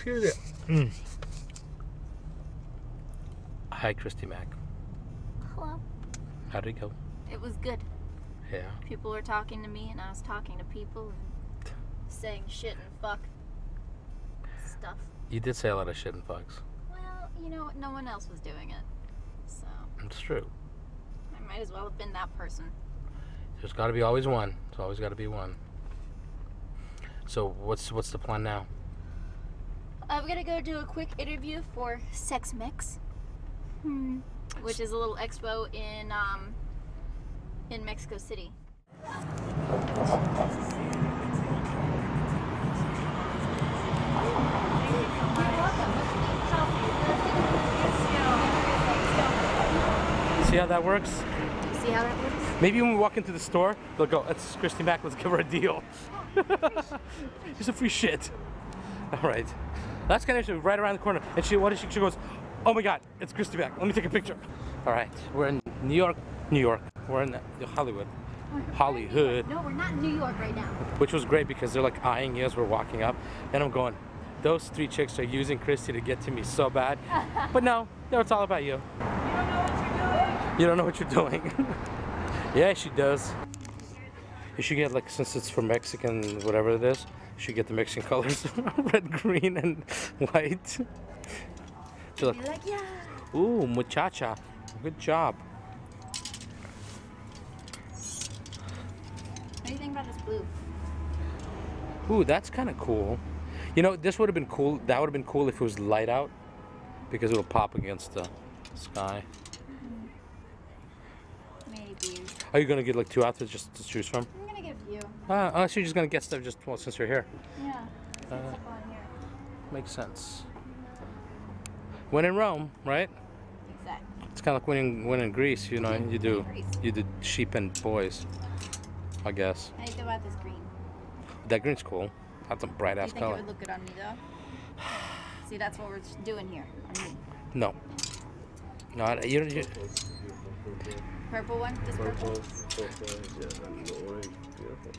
Excuse me. Mm. Hi, Christy Mack. Hello. How did it go? It was good. Yeah. People were talking to me, and I was talking to people and saying shit and fuck stuff. You did say a lot of shit and fucks. Well, you know, no one else was doing it, so It's true. I might as well have been that person. There's got to be always one. There's always got to be one. So what's what's the plan now? I'm gonna go do a quick interview for Sex Mix, hmm. which is a little expo in um in Mexico City. See how that works? See how that works? Maybe when we walk into the store, they'll go, "It's Christy Mack. Let's give her a deal." Just a free shit. All right. That's kind of right around the corner. And she, what is she? She goes, "Oh my God, it's Christy Mack. Let me take a picture." All right. We're in New York, New York. We're in Hollywood, Hollywood, No, we're not in New York right now. which was great because they're like eyeing you as we're walking up, and I'm going. Those three chicks are using Christy to get to me so bad, but no, no, it's all about you. You don't know what you're doing. yeah, she does. You should get like since it's for Mexican, whatever it is. Should get the Mexican colors: red, green, and white. So like, like, yeah. ooh, muchacha, good job. What do you think about this blue? Ooh, that's kind of cool. You know, this would have been cool. That would have been cool if it was light out, because it'll pop against the sky. Mm-hmm. Maybe. Are you gonna get like two outfits just to choose from? I'm gonna give you. Uh, oh, so you're just gonna get stuff just well, since you're here. Yeah. Uh, It's up on here. Makes sense. When in Rome, right? Exactly. It's kind of like when in, when in Greece, you know, you do you do sheep and boys, I guess. You feel about this green? That green's cool. That's a bright Do you ass think color. it would look good on me though? See, that's what we're doing here. No. No, I- you, you, Purple one. This purple. What do you think?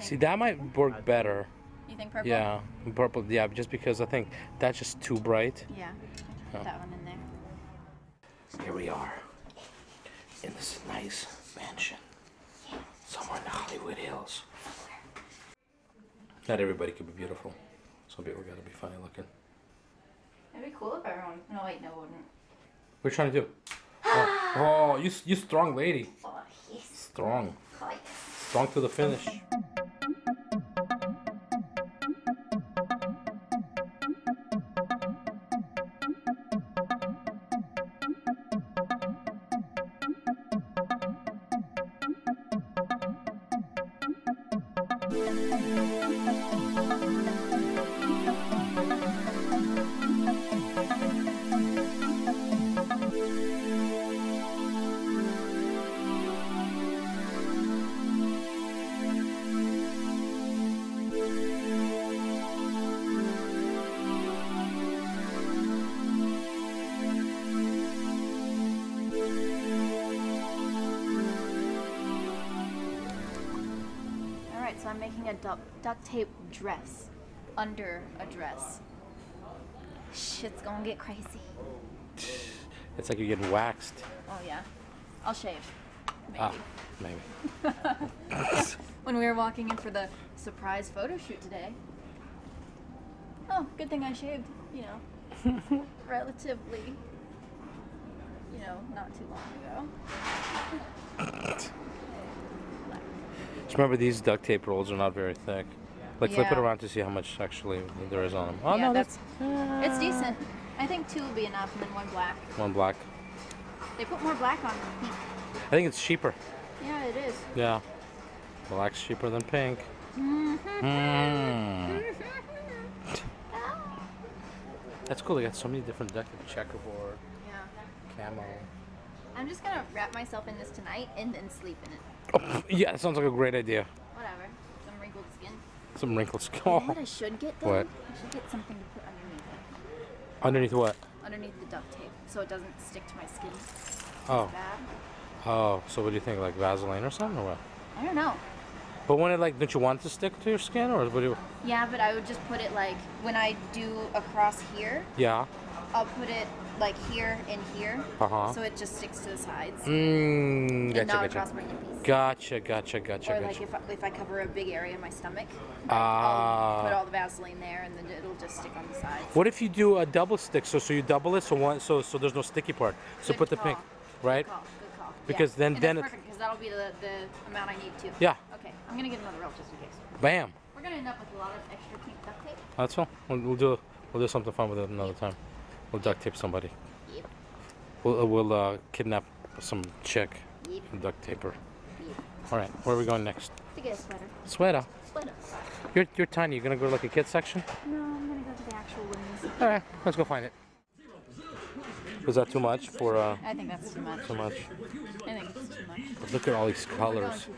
see that might work better. You think purple? Yeah, purple. Yeah, just because I think that's just too bright. Yeah. Put that one in there. Here we are in this nice mansion somewhere in the Hollywood Hills. Not everybody could be beautiful. Some people gotta be funny looking. It'd be cool if everyone. No, wait, no, it wouldn't. What are you trying to do? Oh, oh you, you strong lady. Oh, yes. Strong. Strong to the finish. So I'm making a duct, duct tape dress under a dress. Shit's gonna get crazy. It's like you're getting waxed. Oh yeah, I'll shave. Maybe. Ah, maybe. When we were walking in for the surprise photo shoot today. Oh, good thing I shaved. You know, relatively. You know, not too long ago. Just remember these duct tape rolls are not very thick. Like flip it around to see how much actually there is on them. Oh yeah, no, that's that's it's decent. I think two will be enough, and then one black. one black. They put more black on pink. I think it's cheaper. Yeah, it is. Yeah. Black's cheaper than pink. Mm. That's cool. They got so many different duct tape. Checkerboard, Yeah. camo. I'm just gonna wrap myself in this tonight and then sleep in it. Oh, yeah, that sounds like a great idea. Whatever. Some wrinkled skin. Some wrinkles. You know what I should get though? What? I should get something to put underneath it. Underneath what? Underneath the duct tape, so it doesn't stick to my skin. Oh. Oh, so what do you think? Like Vaseline or something or what? I don't know. But when it like, don't you want it to stick to your skin or what do you? Yeah, but I would just put it like when I do across here, Yeah. I'll put it like here and here, Uh-huh. so it just sticks to the sides and Gotcha, not gotcha. across my hippies. Gotcha, gotcha, gotcha, or gotcha. like if I, if I cover a big area in my stomach, Ah. I'll put all the Vaseline there, and then it'll just stick on the sides. What if you do a double stick? So so you double it so one so so there's no sticky part. So Good put the pink, right? Good call. Good call. Because yeah. then- and then that's it- perfect because that'll be the, the amount I need too. Yeah. Okay, I'm gonna get another roll just in case. Bam. We're gonna end up with a lot of extra pink duct tape. That's all. We'll, we'll do we'll do something fun with it another time. We'll duct tape somebody. Yep. We'll uh, we'll uh, kidnap some chick Yep. and duct tape her. Yep. All right. Where are we going next? To get a sweater. Sweater. Sweater. You're you're tiny. You're gonna go to like a kids section. No, I'm gonna go to the actual women's. All right. Let's go find it. Was that too much for uh? I think that's too much. Too much. I think it's too much. Look at all these colors.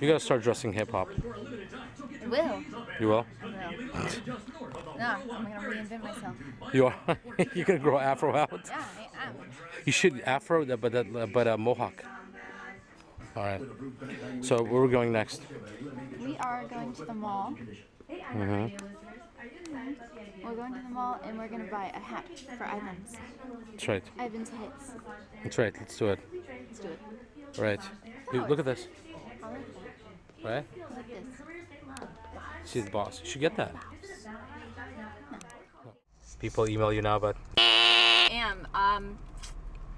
You gotta start dressing hip hop. I will. You will. No, I'm gonna reinvent myself. You are. You're gonna grow afro out. Yeah, I am. You should afro, but uh, but uh, mohawk. All right. So where are we going next? We are going to the mall. hmm We're going to the mall and we're gonna buy a hat for Ivan's. That's right. Ivan's hits. That's right. Let's do it. Let's do it. Right. You, look at this. Right. She's the boss. You should get that. People email you now, but am. Um,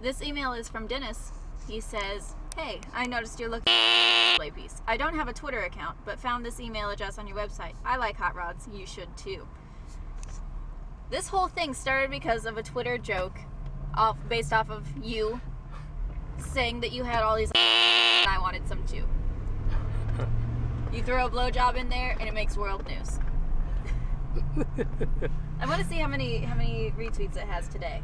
this email is from Dennis. He says, Hey, I noticed you're looking display piece. I don't have a Twitter account, but found this email address on your website. I like hot rods. You should too. This whole thing started because of a Twitter joke off, based off of you saying that you had all these and I wanted some too. You throw a blowjob in there and it makes world news. I want to see how many how many retweets it has today.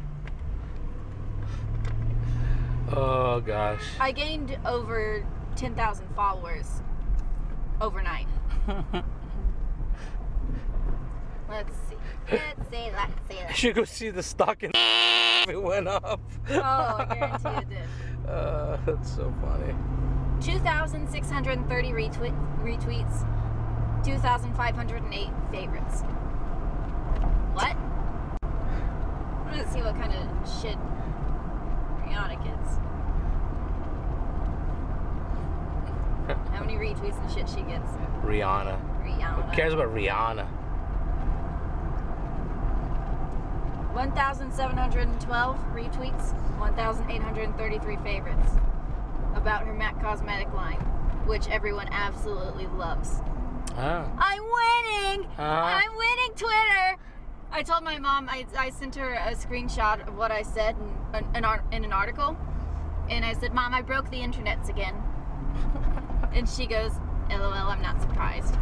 oh gosh. I gained over 10,000 followers overnight. let's see. Let's see. Let's see. You Let's should go see the stock and it went up. Oh, I guarantee it did. Uh, that's so funny. 2,630 retweet, retweets. 2,508 favorites. What? I'm gonna see what kind of shit Rihanna gets. How many retweets and shit she gets. Rihanna. Rihanna. Who cares about Rihanna? 1,712 retweets, 1,833 favorites about her MAC cosmetic line, which everyone absolutely loves. Oh. I'm winning! Uh-huh. I'm winning Twitter! I told my mom, I, I sent her a screenshot of what I said in in an article, and I said, Mom, I broke the internets again. and she goes, LOL, I'm not surprised.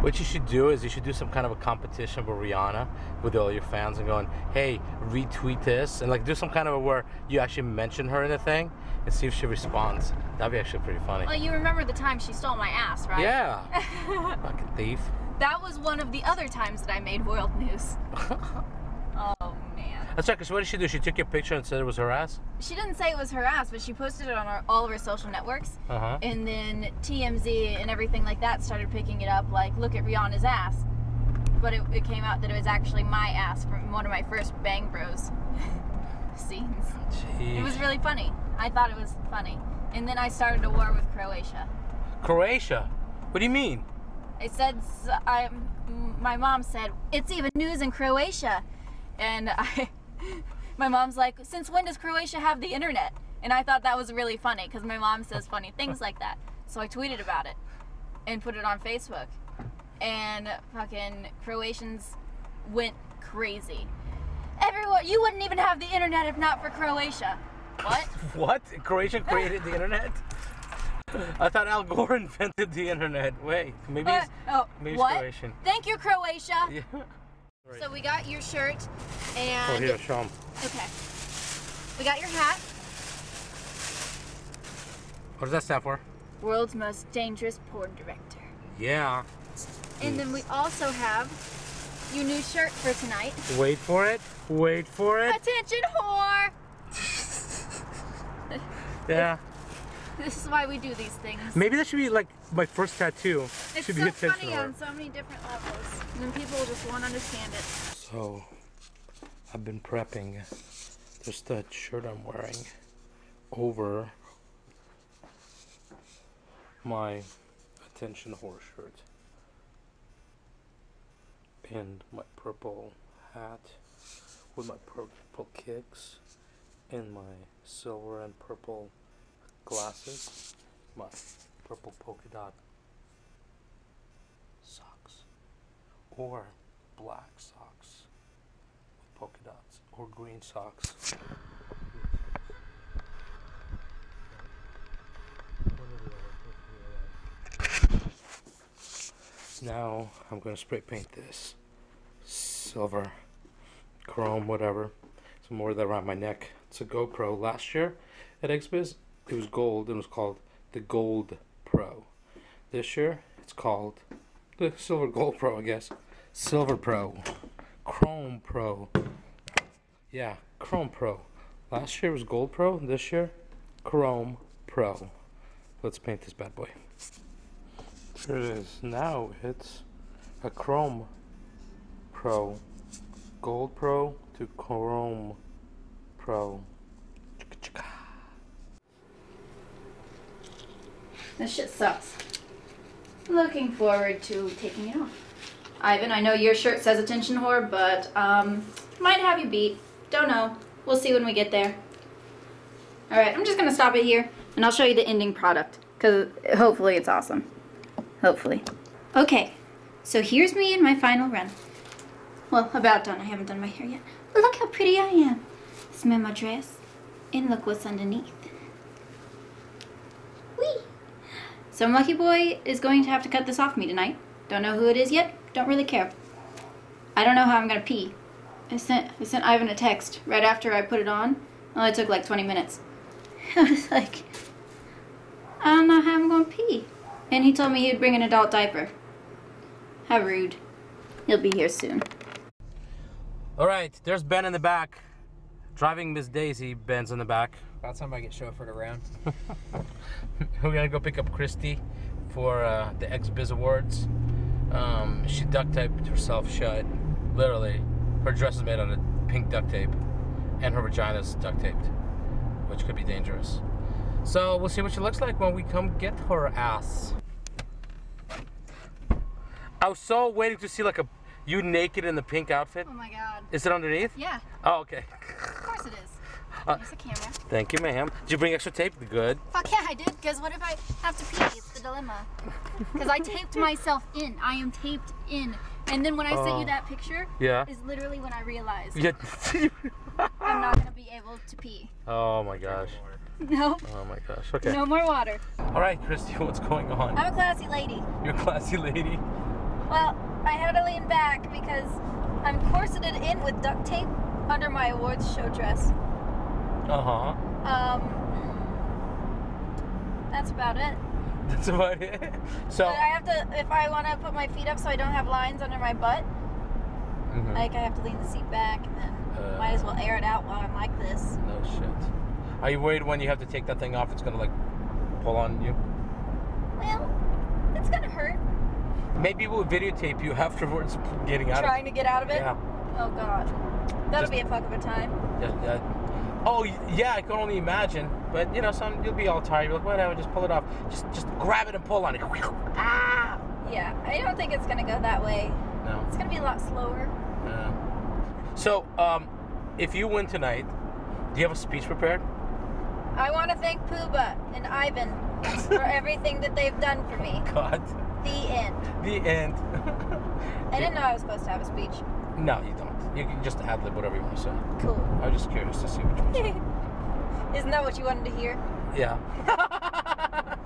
What you should do is you should do some kind of a competition with Rihanna with all your fans and going, hey, retweet this and like do some kind of a where you actually mention her in the thing and see if she responds. That'd be actually pretty funny. Well, you remember the time she stole my ass, right? Yeah. Fucking thief. That was one of the other times that I made world news. oh man. That's right, because what did she do? She took your picture and said it was her ass? She didn't say it was her ass, but she posted it on our, all of her social networks. Uh huh. And then TMZ and everything like that started picking it up, like, look at Rihanna's ass. But it, it came out that it was actually my ass from one of my first Bang Bros scenes. It was really funny. I thought it was funny. And then I started a war with Croatia. Croatia. What do you mean? I said, I, my mom said, it's even news in Croatia. And I, my mom's like, since when does Croatia have the internet? And I thought that was really funny because my mom says funny things like that. So I tweeted about it and put it on Facebook. And fucking Croatians went crazy. Everyone, you wouldn't even have the internet if not for Croatia. What? What? Croatia created the internet? I thought Al Gore invented the internet. Wait, maybe Uh, it's, oh, maybe it's what? Croatian. Thank you, Croatia. Yeah. So we got your shirt and Oh, here, show 'em. Okay. We got your hat. What does that stand for? World's most dangerous porn director. Yeah. And then we also have your new shirt for tonight. Wait for it. Wait for it. Attention, whore! Yeah. This is why we do these things. Maybe that should be like my first tattoo. It's should so be funny on so many different levels, and then people just won't understand it. So, I've been prepping. There's that shirt I'm wearing over my attention horse shirt and my purple hat with my purple kicks and my silver and purple glasses, my purple polka dot socks or black socks polka dots or green socks. Now I'm going to spray paint this silver, chrome, whatever. Some more of that around my neck. It's a GoPro. Last year at XBiz, it was gold and it was called the Gold Pro. This year, it's called the Silver Gold Pro, I guess. Silver Pro, Chrome Pro. Yeah, Chrome Pro. Last year was Gold Pro. This year, Chrome Pro. Let's paint this bad boy. Here it is. Now it's a Chrome Pro, Gold Pro to Chrome Pro. This shit sucks. Looking forward to taking it off. Ivan, I know your shirt says attention whore, but um, might have you beat. Don't know. We'll see when we get there. All right, I'm just gonna stop it here, and I'll show you the ending product, cause hopefully it's awesome. Hopefully. Okay, so here's me in my final run. Well, about done. I haven't done my hair yet. But look how pretty I am. Smell my dress, and look what's underneath. Whee! Some lucky boy is going to have to cut this off me tonight. Don't know who it is yet. Don't really care. I don't know how I'm gonna pee. I sent I sent Ivan a text right after I put it on. Only took like 20 minutes. I was like, I don't know how I'm gonna pee. And he told me he'd bring an adult diaper. How rude. He'll be here soon. All right, there's Ben in the back. Driving Miss Daisy, Ben's in the back. About time I get chauffeured around. We're gonna go pick up Christy for uh, the X Biz Awards. Um, she duct taped herself shut. Literally, her dress is made out of pink duct tape, and her vagina's duct taped, which could be dangerous. So we'll see what she looks like when we come get her ass. I was so waiting to see like a you naked in the pink outfit. Oh my god. Is it underneath? Yeah, Oh, okay. of course it is. Uh, Here's a camera. Thank you, ma'am. Did you bring extra tape? Good. Fuck yeah, I did. Because what if I have to pee? It's the dilemma. Because I taped myself in. I am taped in. And then when I sent Oh. you that picture, Yeah. is literally when I realized Yeah. I'm not gonna be able to pee. oh my gosh. No, Oh my gosh. Okay. no more water. All right, Christy, what's going on? I'm a classy lady. You're a classy lady. Well, I had to lean back because I'm corseted in with duct tape under my awards show dress. Uh huh. Um, that's about it. That's about it. So. But I have to, if I want to put my feet up so I don't have lines under my butt, Mhm. like I have to lean the seat back and then Uh. might as well air it out while I'm like this. No shit. Are you worried when you have to take that thing off? It's gonna like pull on you. Well, it's gonna hurt Maybe we'll videotape you afterwards getting out of trying to get out of of it. Yeah. Oh god, that'll Just- be a fuck of a time. Yeah, yeah. Oh yeah, I can only imagine. But you know, some you'll be all tired. You're like, whatever, just pull it off. Just just grab it and pull on it. Ah! Yeah, I don't think it's gonna go that way. No. It's gonna be a lot slower. Yeah. So, um, if you win tonight, do you have a speech prepared? I want to thank Puba and Ivan for everything that they've done for me. God. The end. The end. I didn't know I was supposed to have a speech. No, you don't. You can just ad lib whatever you want to say. Cool. I was just curious to see what you. Isn't that what you wanted to hear? Yeah.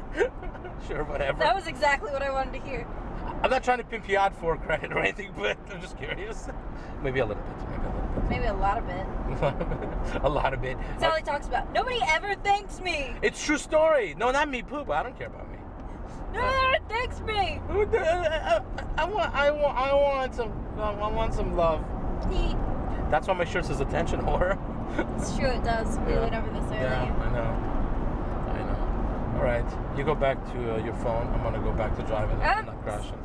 sure, whatever. That was exactly what I wanted to hear. I'm not trying to pimp you out for credit or anything, but I'm just curious. Maybe a little bit. Maybe a little Maybe a lot of it. bit. a lot of it. That's all he talks about. Nobody ever thanks me. It's true story. No, not me, Puba. I don't care about me. Nobody ever thanks me. I want, I want, I want some, I want some love. That's why my shirt says attention whore. it's true, it does. We Yeah. went over this earlier. Yeah, I know. I know. All right, You go back to uh, your phone. I'm gonna go back to driving. and Um, not crashing.